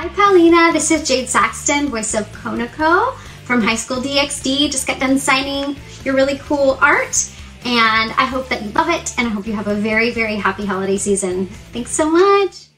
Hi Paulina, this is Jad Saxton, voice of Koneko from High School DxD. Just got done signing your really cool art and I hope that you love it and I hope you have a very, very happy holiday season. Thanks so much.